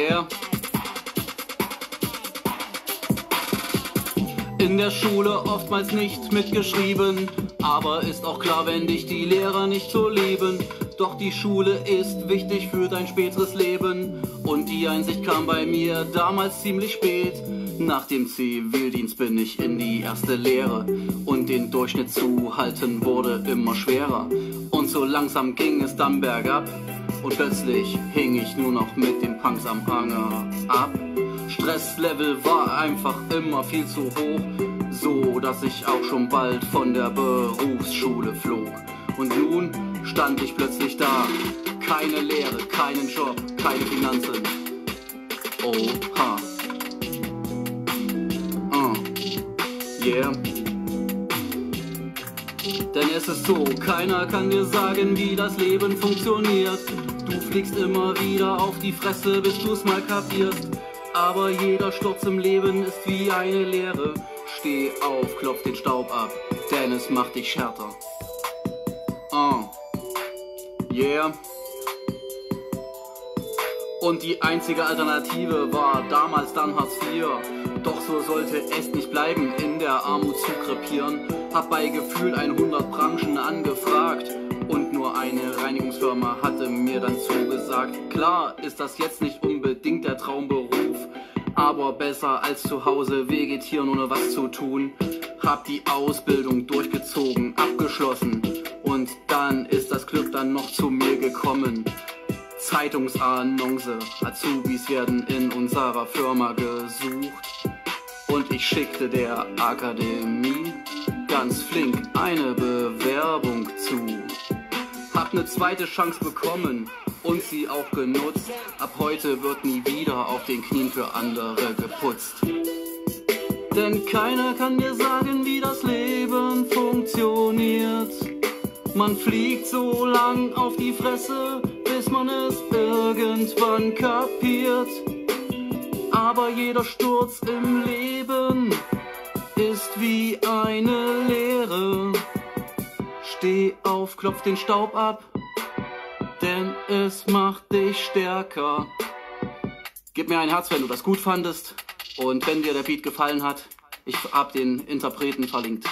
yeah. In der Schule oftmals nicht mitgeschrieben, aber ist auch klar, wenn dich die Lehrer nicht so lieben. Doch die Schule ist wichtig für dein späteres Leben. Und die Einsicht kam bei mir damals ziemlich spät. Nach dem Zivildienst bin ich in die erste Lehre und den Durchschnitt zu halten wurde immer schwerer. Und so langsam ging es dann bergab und plötzlich hing ich nur noch mit den Punks am Anger ab. Stresslevel war einfach immer viel zu hoch, so dass ich auch schon bald von der Berufsschule flog. Und nun stand ich plötzlich da, keine Lehre, keinen Job, keine Finanzen. Oha. Uh. Yeah. Denn es ist so, keiner kann dir sagen, wie das Leben funktioniert. Du fliegst immer wieder auf die Fresse, bis du's mal kapierst. Aber jeder Sturz im Leben ist wie eine Lehre. Steh auf, klopf den Staub ab, denn es macht dich schärfer. Oh. Yeah. Und die einzige Alternative war damals dann Hartz IV. Doch so sollte es nicht bleiben, in der Armut zu krepieren. Hab bei Gefühl 100 Branchen angefragt und nur eine Reinigungsfirma hatte mir dann zugesagt. Klar ist das jetzt nicht unbedingt der Traumberuf, aber besser als zu Hause vegetieren ohne was zu tun. Hab die Ausbildung durchgezogen, abgeschlossen und dann ist das Glück dann noch zu mir gekommen. Zeitungsannonce, Azubis werden in unserer Firma gesucht und ich schickte der Akademie ganz flink eine Bewerbung zu. Hab ne zweite Chance bekommen und sie auch genutzt. Ab heute wird nie wieder auf den Knien für andere geputzt. Denn keiner kann dir sagen, wie das Leben funktioniert. Man fliegt so lang auf die Fresse, bis man es irgendwann kapiert. Aber jeder Sturz im Leben ist wie eine Lehre. Steh auf, klopf den Staub ab, denn es macht dich stärker. Gib mir ein Herz, wenn du das gut fandest. Und wenn dir der Beat gefallen hat, ich hab den Interpreten verlinkt.